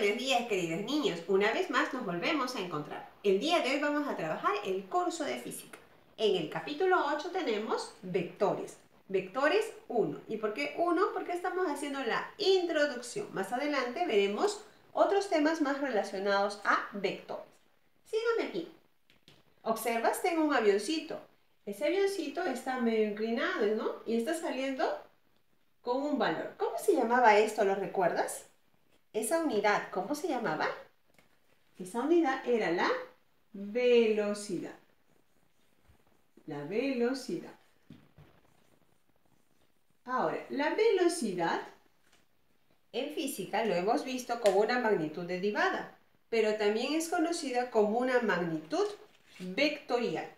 buenos días, queridos niños. Una vez más nos volvemos a encontrar. El día de hoy vamos a trabajar el curso de física. En el capítulo 8 tenemos vectores. Vectores 1. ¿Y por qué 1? Porque estamos haciendo la introducción. Más adelante veremos otros temas más relacionados a vectores. Síganme aquí. Observas, tengo un avioncito. Ese avioncito está medio inclinado, ¿no? Y está saliendo con un valor. ¿Cómo se llamaba esto? ¿Lo recuerdas? Esa unidad, ¿cómo se llamaba? Esa unidad era la velocidad. La velocidad. Ahora, la velocidad en física lo hemos visto como una magnitud derivada, pero también es conocida como una magnitud vectorial.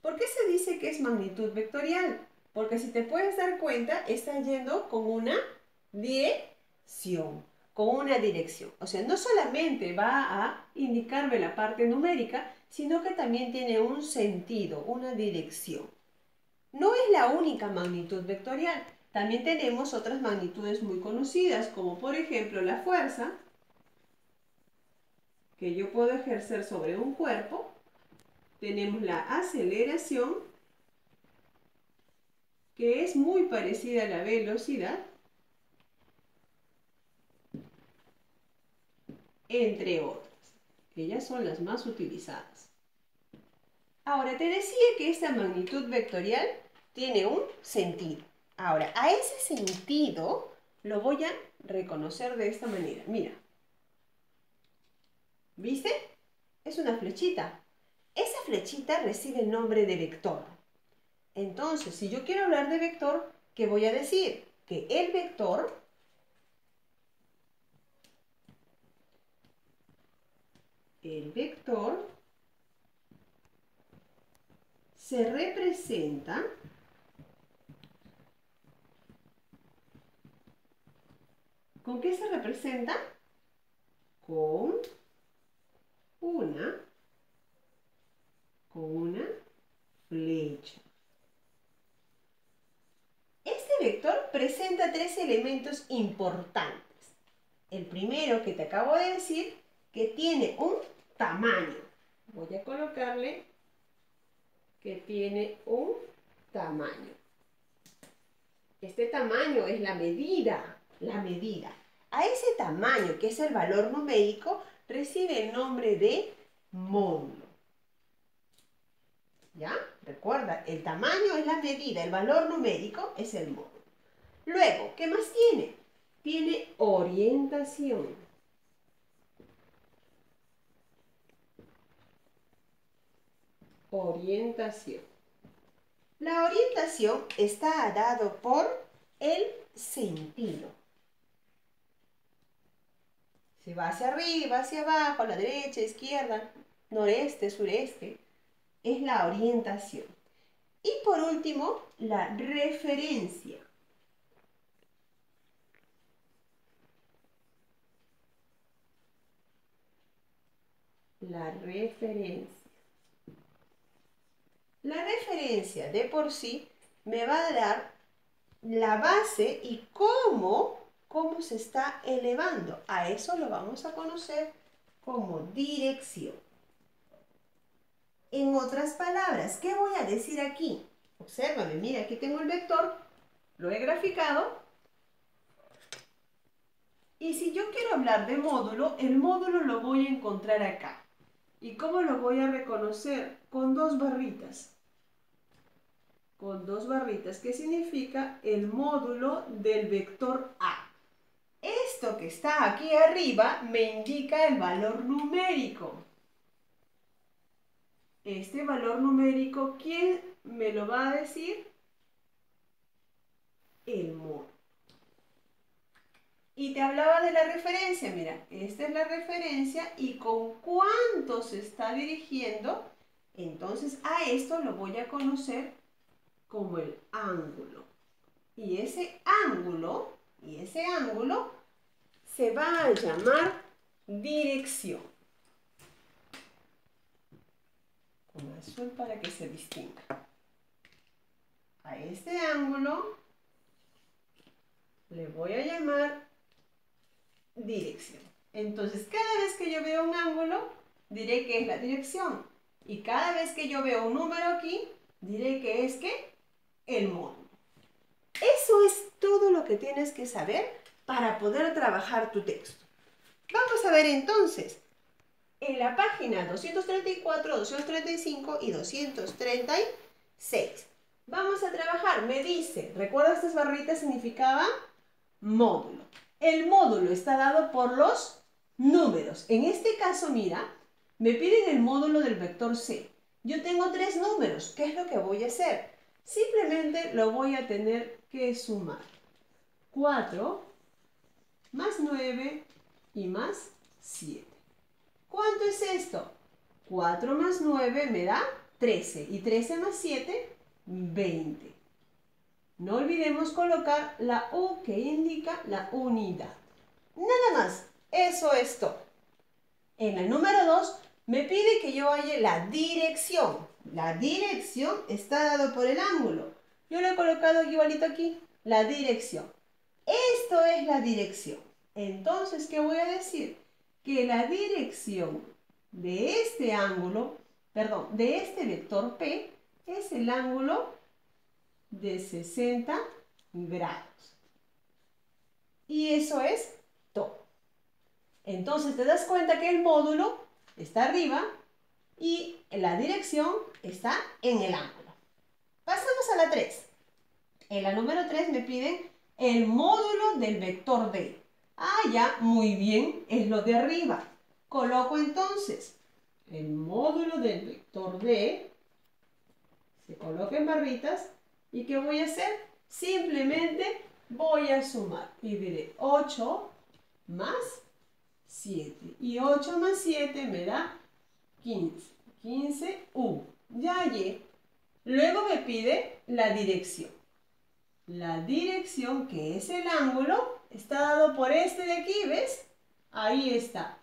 ¿Por qué se dice que es magnitud vectorial? Porque si te puedes dar cuenta, está yendo con una dirección con una dirección. O sea, no solamente va a indicarme la parte numérica, sino que también tiene un sentido, una dirección. No es la única magnitud vectorial. También tenemos otras magnitudes muy conocidas, como por ejemplo la fuerza, que yo puedo ejercer sobre un cuerpo. Tenemos la aceleración, que es muy parecida a la velocidad. Entre otras. Ellas son las más utilizadas. Ahora, te decía que esta magnitud vectorial tiene un sentido. Ahora, a ese sentido lo voy a reconocer de esta manera. Mira. ¿Viste? Es una flechita. Esa flechita recibe el nombre de vector. Entonces, si yo quiero hablar de vector, ¿qué voy a decir? Que el vector el vector se representa ¿Con qué se representa? Con una, con una flecha. Este vector presenta tres elementos importantes. El primero que te acabo de decir, que tiene un tamaño. Voy a colocarle que tiene un tamaño. Este tamaño es la medida, la medida. A ese tamaño, que es el valor numérico, recibe el nombre de módulo. ¿Ya? Recuerda, el tamaño es la medida, el valor numérico es el módulo. Luego, ¿qué más tiene? Tiene orientación. Orientación. La orientación está dado por el sentido. Si va hacia arriba, hacia abajo, a la derecha, izquierda, noreste, sureste, es la orientación. Y por último, la referencia. La referencia. La referencia de por sí me va a dar la base y cómo, cómo se está elevando. A eso lo vamos a conocer como dirección. En otras palabras, ¿qué voy a decir aquí? Obsérvame, mira, aquí tengo el vector, lo he graficado. Y si yo quiero hablar de módulo, el módulo lo voy a encontrar acá. ¿Y cómo lo voy a reconocer? Con dos barritas con dos barritas, que significa el módulo del vector A. Esto que está aquí arriba me indica el valor numérico. Este valor numérico, ¿quién me lo va a decir? El módulo. Y te hablaba de la referencia, mira, esta es la referencia y con cuánto se está dirigiendo, entonces a esto lo voy a conocer como el ángulo. Y ese ángulo, y ese ángulo se va a llamar dirección. Con azul para que se distinga. A este ángulo le voy a llamar dirección. Entonces, cada vez que yo veo un ángulo, diré que es la dirección. Y cada vez que yo veo un número aquí, diré que es que el módulo. Eso es todo lo que tienes que saber para poder trabajar tu texto. Vamos a ver entonces, en la página 234, 235 y 236. Vamos a trabajar, me dice, ¿recuerda estas barritas significaban? Módulo. El módulo está dado por los números. En este caso, mira, me piden el módulo del vector C. Yo tengo tres números. ¿Qué es lo que voy a hacer? Simplemente lo voy a tener que sumar. 4 más 9 y más 7. ¿Cuánto es esto? 4 más 9 me da 13 y 13 más 7, 20. No olvidemos colocar la U que indica la unidad. Nada más, eso es todo. En el número 2 me pide que yo halle la dirección. La dirección está dado por el ángulo. Yo lo he colocado igualito aquí, la dirección. Esto es la dirección. Entonces, ¿qué voy a decir? Que la dirección de este ángulo, perdón, de este vector P, es el ángulo de 60 grados. Y eso es todo. Entonces, te das cuenta que el módulo está arriba y la dirección está en el ángulo. Pasamos a la 3. En la número 3 me piden el módulo del vector D. Ah, ya, muy bien, es lo de arriba. Coloco entonces el módulo del vector D, se coloca en barritas, ¿y qué voy a hacer? Simplemente voy a sumar y diré 8 más 7. Y 8 más 7 me da 15. 15 U. Ya hallé. Luego me pide la dirección. La dirección, que es el ángulo, está dado por este de aquí, ¿ves? Ahí está.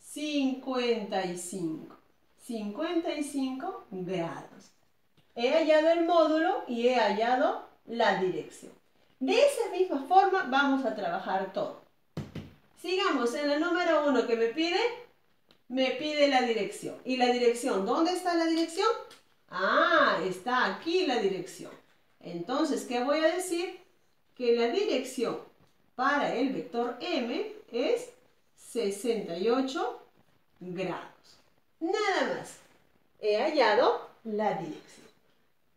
55. 55 grados. He hallado el módulo y he hallado la dirección. De esa misma forma vamos a trabajar todo. Sigamos en el número 1 que me pide, me pide la dirección. ¿Y la dirección? ¿Dónde está la dirección? Ah, está aquí la dirección. Entonces, ¿qué voy a decir? Que la dirección para el vector m es 68 grados. Nada más. He hallado la dirección.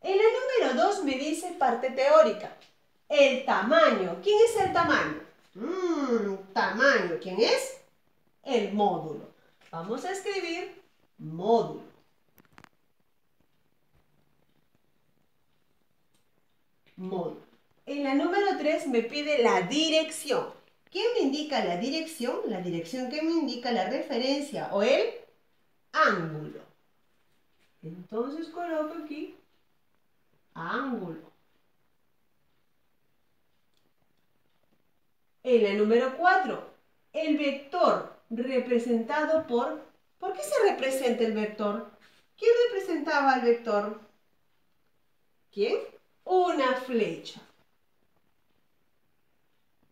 En el número 2 me dice parte teórica. El tamaño. ¿Quién es el tamaño? Mmm, tamaño. ¿Quién es? El módulo. Vamos a escribir módulo. módulo. En la número 3 me pide la dirección. ¿Qué me indica la dirección? La dirección que me indica la referencia o el ángulo. Entonces coloco aquí ángulo. En la número 4, el vector representado por... ¿Por qué se representa el vector? ¿Quién representaba el vector? ¿Quién? Una flecha.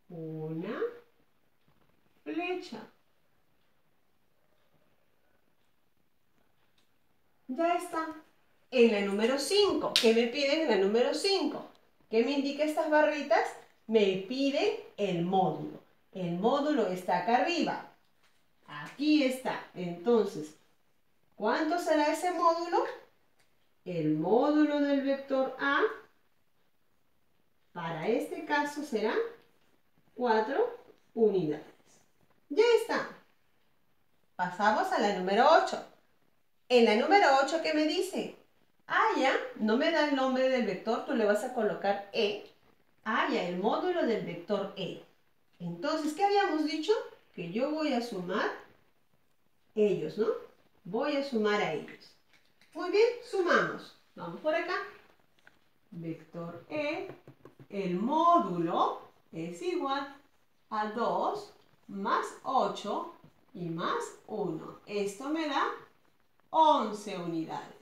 Una flecha. Ya está. En la número 5, ¿qué me piden en la número 5? ¿Qué me indica estas barritas? Me piden el módulo. El módulo está acá arriba. Aquí está. Entonces, ¿cuánto será ese módulo? El módulo del vector A para este caso será 4 unidades. Ya está. Pasamos a la número 8. En la número 8, ¿qué me dice? Ah, ya, no me da el nombre del vector, tú le vas a colocar E. Ah, ya, el módulo del vector E. Entonces, ¿qué habíamos dicho? Que yo voy a sumar ellos, ¿no? Voy a sumar a ellos. Muy bien, sumamos. Vamos por acá. Vector E el módulo es igual a 2 más 8 y más 1. Esto me da 11 unidades.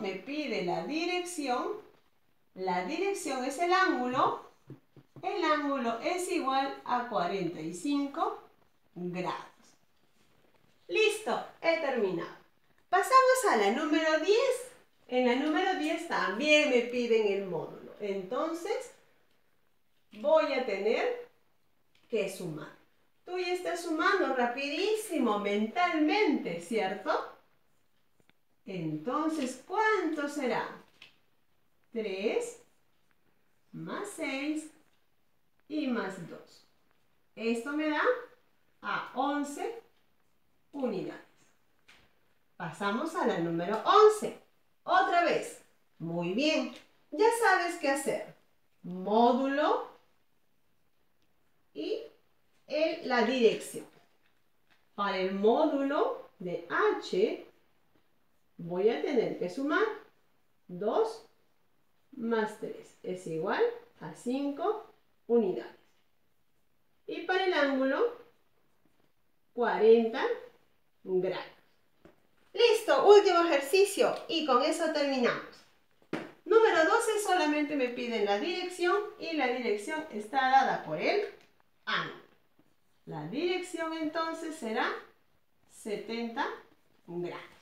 Me pide la dirección. La dirección es el ángulo el ángulo es igual a 45 grados. Listo, he terminado. Pasamos a la número 10. En la número 10 también me piden el módulo. Entonces, voy a tener que sumar. Tú ya estás sumando rapidísimo, mentalmente, ¿cierto? Entonces, ¿cuánto será? 3 más 6 y más 2. Esto me da a 11 unidades. Pasamos a la número 11. Otra vez. Muy bien. Ya sabes qué hacer. Módulo y la dirección. Para el módulo de h voy a tener que sumar 2 más 3 es igual a 5 unidades. Y para el ángulo, 40 grados. Listo, último ejercicio y con eso terminamos. Número 12 solamente me piden la dirección y la dirección está dada por el ángulo. La dirección entonces será 70 grados.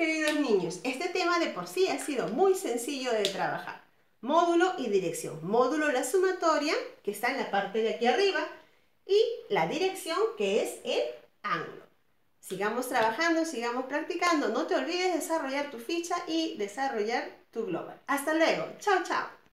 Queridos niños, este tema de por sí ha sido muy sencillo de trabajar. Módulo y dirección. Módulo la sumatoria, que está en la parte de aquí arriba, y la dirección, que es el ángulo. Sigamos trabajando, sigamos practicando. No te olvides de desarrollar tu ficha y desarrollar tu global. Hasta luego. Chao, chao.